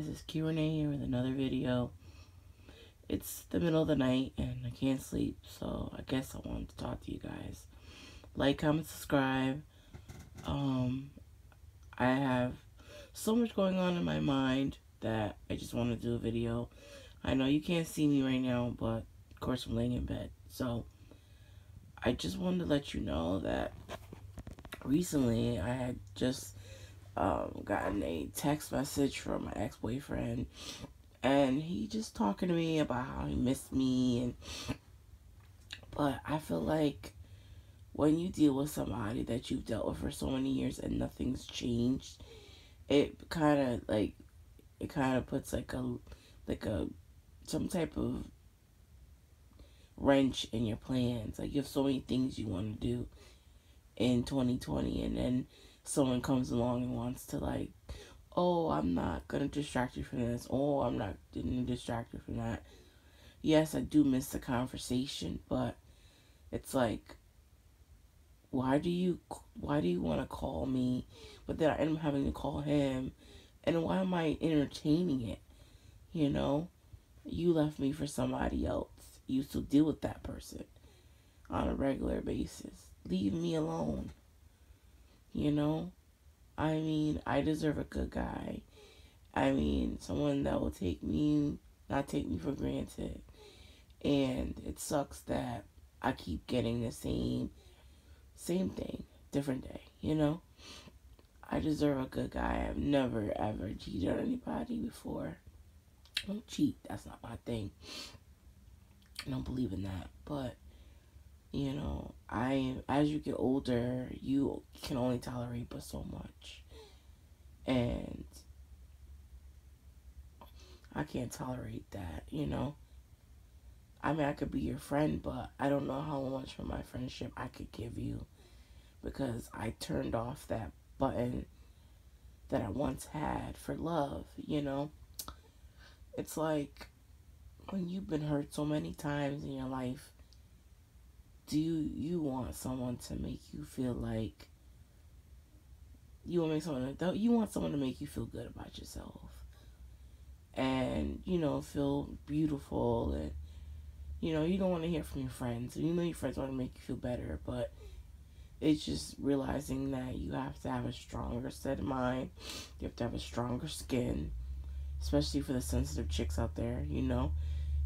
Guys, it's Q&A here with another video. It's the middle of the night and I can't sleep, so I guess I wanted to talk to you guys. Like, comment, subscribe. Um, I have so much going on in my mind that I just want to do a video. I know you can't see me right now, but of course I'm laying in bed. So, I just wanted to let you know that recently I had just um, gotten a text message from my ex-boyfriend and he just talking to me about how he missed me and but I feel like when you deal with somebody that you've dealt with for so many years and nothing's changed it kind of like it kind of puts like a like a some type of wrench in your plans. Like you have so many things you want to do in 2020 and then someone comes along and wants to like, oh, I'm not gonna distract you from this. Oh, I'm not gonna distract you from that. Yes, I do miss the conversation, but it's like, why do you why do you want to call me, but then I end up having to call him, and why am I entertaining it? You know, you left me for somebody else. You still deal with that person on a regular basis. Leave me alone. You know? I mean, I deserve a good guy. I mean, someone that will take me, not take me for granted. And it sucks that I keep getting the same, same thing, different day, you know? I deserve a good guy. I've never ever cheated on anybody before. I don't cheat. That's not my thing. I don't believe in that. But you know, I as you get older, you can only tolerate but so much. And I can't tolerate that, you know. I mean, I could be your friend, but I don't know how much of my friendship I could give you because I turned off that button that I once had for love, you know. It's like when you've been hurt so many times in your life do you, want someone to make you feel like you want make someone you want someone to make you feel good about yourself. And you know feel beautiful and you know you don't want to hear from your friends. You know your friends want to make you feel better but it's just realizing that you have to have a stronger set of mind. You have to have a stronger skin especially for the sensitive chicks out there you know?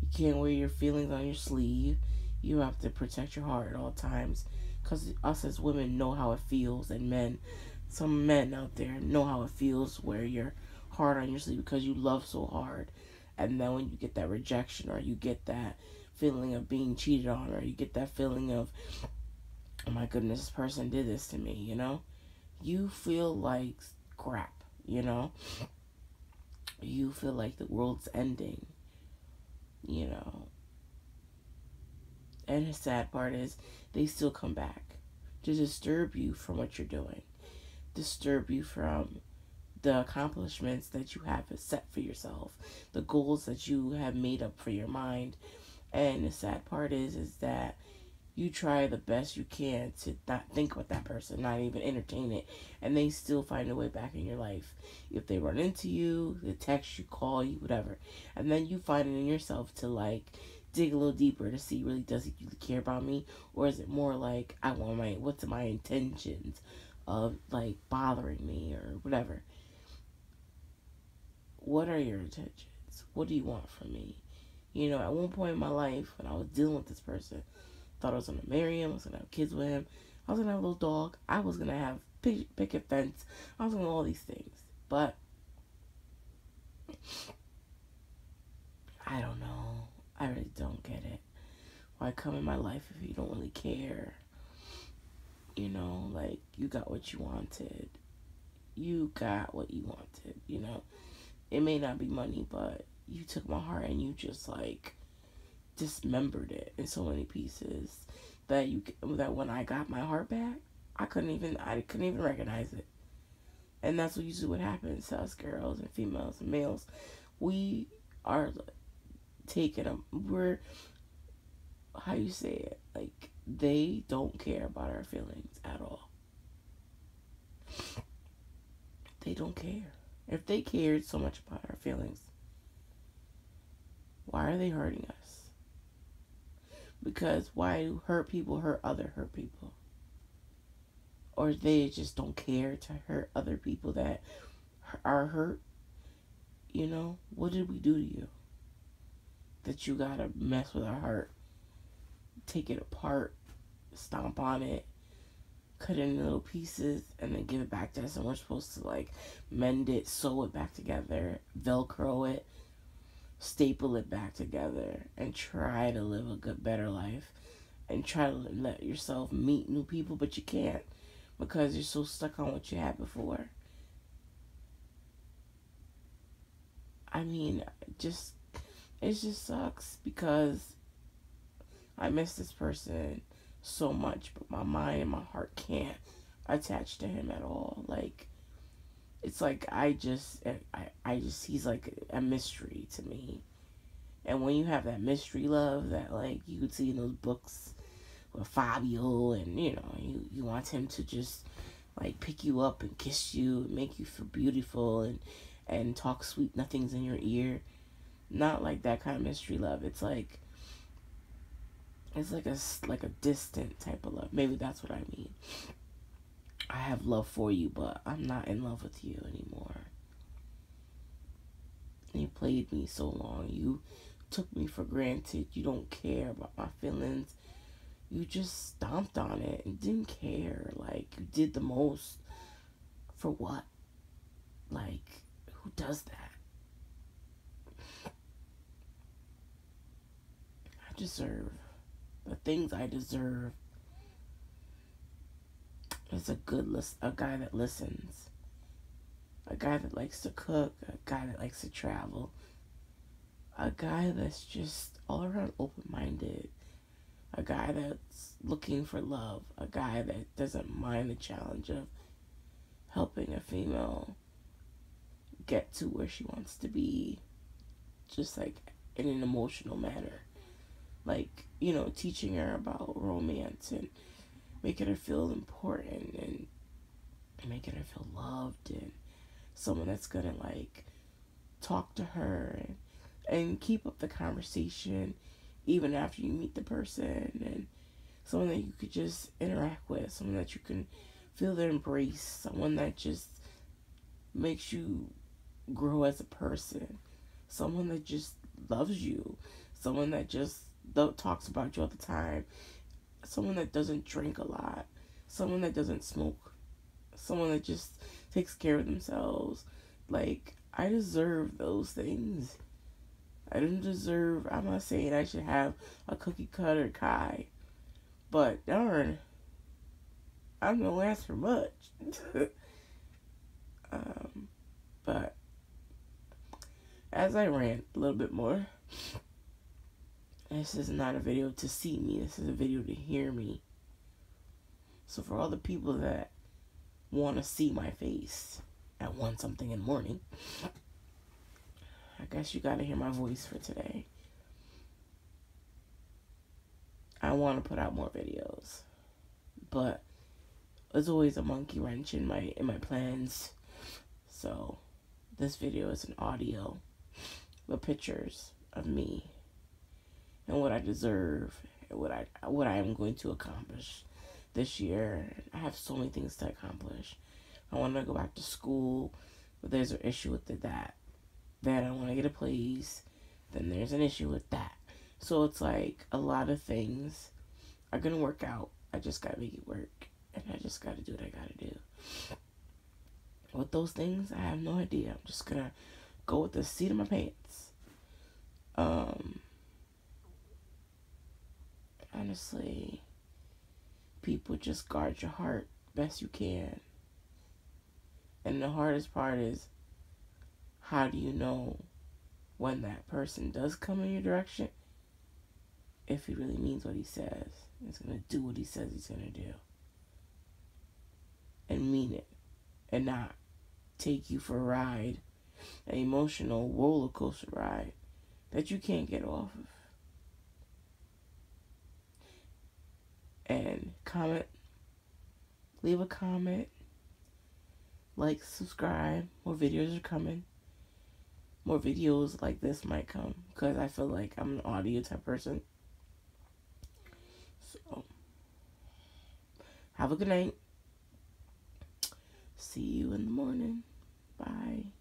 You can't wear your feelings on your sleeve you have to protect your heart at all times. Because us as women know how it feels and men some men out there know how it feels where you're hard on your sleeve because you love so hard. And then when you get that rejection or you get that feeling of being cheated on or you get that feeling of oh my goodness this person did this to me you know? You feel like crap you know? You feel like the world's ending you know and the sad part is, they still come back to disturb you from what you're doing, disturb you from the accomplishments that you have set for yourself, the goals that you have made up for your mind. And the sad part is, is that you try the best you can to not think about that person, not even entertain it, and they still find a way back in your life. If they run into you, they text you, call you, whatever, and then you find it in yourself to like dig a little deeper to see really does he really care about me or is it more like I want my what's my intentions of like bothering me or whatever. What are your intentions? What do you want from me? You know, at one point in my life when I was dealing with this person, thought I was gonna marry him, I was gonna have kids with him, I was gonna have a little dog, I was gonna have pick, picket fence, I was gonna all these things. But I don't know. I really don't get it. Why come in my life if you don't really care? You know, like you got what you wanted. You got what you wanted, you know. It may not be money, but you took my heart and you just like dismembered it in so many pieces that you that when I got my heart back, I couldn't even I couldn't even recognize it. And that's what usually what happens to us girls and females and males. We are taking them. We're how you say it, like they don't care about our feelings at all. They don't care. If they cared so much about our feelings? Why are they hurting us? Because why do hurt people hurt other hurt people? Or they just don't care to hurt other people that are hurt? You know, what did we do to you? That you gotta mess with our heart, take it apart, stomp on it, cut it in little pieces, and then give it back to us. And we're supposed to like mend it, sew it back together, velcro it, staple it back together, and try to live a good, better life. And try to let yourself meet new people, but you can't because you're so stuck on what you had before. I mean, just it just sucks because I miss this person so much, but my mind and my heart can't attach to him at all. Like it's like I just eh, I I just he's like a mystery to me. And when you have that mystery love that like you could see in those books with Fabio and you know, you, you want him to just like pick you up and kiss you and make you feel beautiful and and talk sweet nothings in your ear. Not like that kind of mystery love. It's like it's like a like a distant type of love. Maybe that's what I mean. I have love for you, but I'm not in love with you anymore. You played me so long. You took me for granted. You don't care about my feelings. You just stomped on it and didn't care. Like you did the most for what? Like who does that? I deserve the things I deserve. Is a good list, a guy that listens, a guy that likes to cook, a guy that likes to travel, a guy that's just all around open minded, a guy that's looking for love, a guy that doesn't mind the challenge of helping a female get to where she wants to be, just like in an emotional manner. Like, you know, teaching her about romance and making her feel important and making her feel loved and someone that's gonna like talk to her and, and keep up the conversation even after you meet the person and someone that you could just interact with, someone that you can feel their embrace, someone that just makes you grow as a person, someone that just loves you, someone that just talks about you all the time, someone that doesn't drink a lot, someone that doesn't smoke, someone that just takes care of themselves. Like, I deserve those things. I don't deserve, I'm not saying I should have a cookie cutter Kai, but darn, I don't ask for much. um, but as I rant a little bit more, this is not a video to see me, this is a video to hear me. So for all the people that want to see my face at 1 something in the morning, I guess you got to hear my voice for today. I want to put out more videos, but there's always a monkey wrench in my in my plans. So this video is an audio with pictures of me and what I deserve and what I what I am going to accomplish this year. I have so many things to accomplish. I want to go back to school, but there's an issue with that. Then I want to get a place. Then there's an issue with that. So it's like a lot of things are gonna work out. I just gotta make it work, and I just gotta do what I gotta do. With those things, I have no idea. I'm just gonna go with the seat of my pants. Um, honestly, people just guard your heart best you can. And the hardest part is how do you know when that person does come in your direction if he really means what he says? He's going to do what he says he's going to do. And mean it. And not take you for a ride, an emotional roller coaster ride that you can't get off of. and comment, leave a comment, like, subscribe. More videos are coming. more videos like this might come because I feel like I'm an audio type person. So, have a good night. See you in the morning. Bye.